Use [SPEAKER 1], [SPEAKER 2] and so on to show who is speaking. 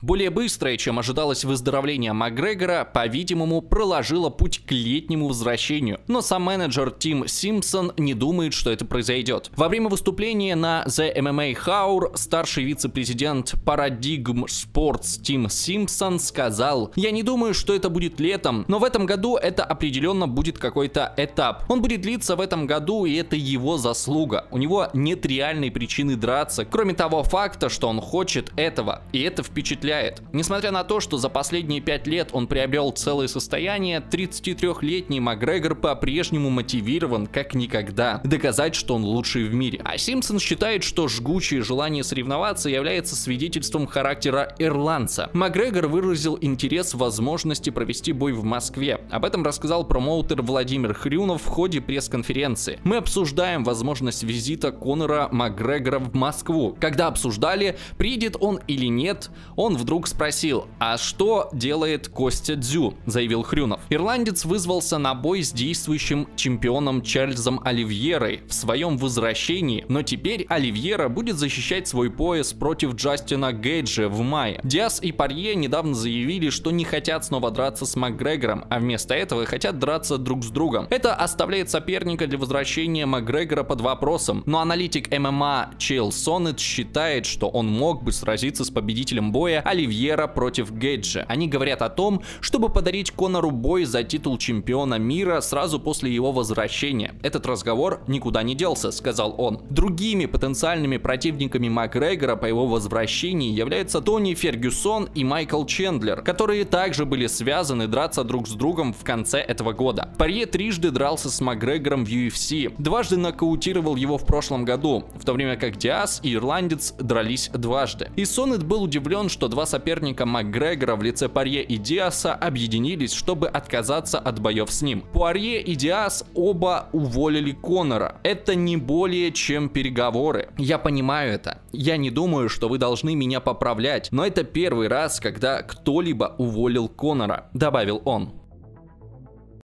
[SPEAKER 1] Более быстрое, чем ожидалось выздоровление Макгрегора, по-видимому, проложило путь к летнему возвращению. Но сам менеджер Тим Симпсон не думает, что это произойдет. Во время выступления на The MMA Hour старший вице-президент Paradigm Sports Тим Симпсон сказал, «Я не думаю, что это будет летом, но в этом году это определенно будет какой-то этап. Он будет длиться в этом году, и это его заслуга. У него нет реальной причины драться, кроме того факта, что он хочет этого, и это впечатляет впечатляет. Несмотря на то, что за последние пять лет он приобрел целое состояние, 33-летний Макгрегор по-прежнему мотивирован как никогда доказать, что он лучший в мире. А Симпсон считает, что жгучее желание соревноваться является свидетельством характера ирландца. Макгрегор выразил интерес в возможности провести бой в Москве. Об этом рассказал промоутер Владимир Хрюнов в ходе пресс-конференции. Мы обсуждаем возможность визита Конора Макгрегора в Москву. Когда обсуждали, приедет он или нет, он вдруг спросил, а что делает Костя Дзю, заявил Хрюнов. Ирландец вызвался на бой с действующим чемпионом Чарльзом Оливьерой в своем возвращении, но теперь Оливьера будет защищать свой пояс против Джастина Гейджа в мае. Диас и Парье недавно заявили, что не хотят снова драться с Макгрегором, а вместо этого хотят драться друг с другом. Это оставляет соперника для возвращения Макгрегора под вопросом, но аналитик ММА Чейл Сонет считает, что он мог бы сразиться с победителем боя Оливьера против Гейджа. Они говорят о том, чтобы подарить Конору бой за титул чемпиона мира сразу после его возвращения. Этот разговор никуда не делся, сказал он. Другими потенциальными противниками Макгрегора по его возвращении являются Тони Фергюсон и Майкл Чендлер, которые также были связаны драться друг с другом в конце этого года. Парье трижды дрался с Макгрегором в UFC, дважды нокаутировал его в прошлом году, в то время как Диас и Ирландец дрались дважды. И Сонет был удивлен, что два соперника Макгрегора в лице Парье и Диаса объединились, чтобы отказаться от боев с ним. Пуарье и Диас оба уволили Конора. Это не более чем переговоры. Я понимаю это. Я не думаю, что вы должны меня поправлять, но это первый раз, когда кто-либо уволил Конора, добавил он.